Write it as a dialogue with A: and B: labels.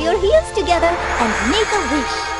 A: your heels together and make a wish.